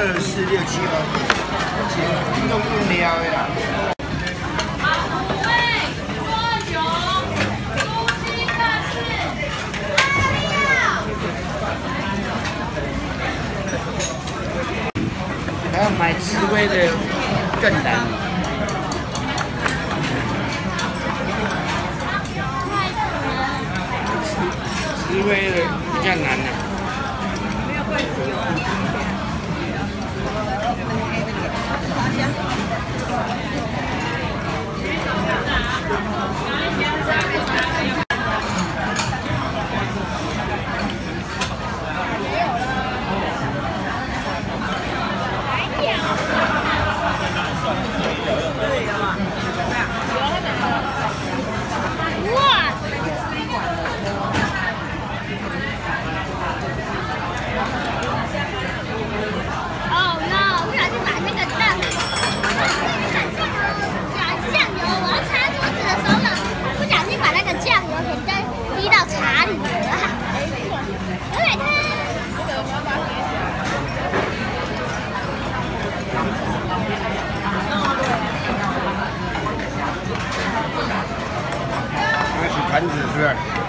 二四六七哦，行，弄不了的啦。还要买刺猬的更难。刺猬的比较难呢、没有会盘子是不是？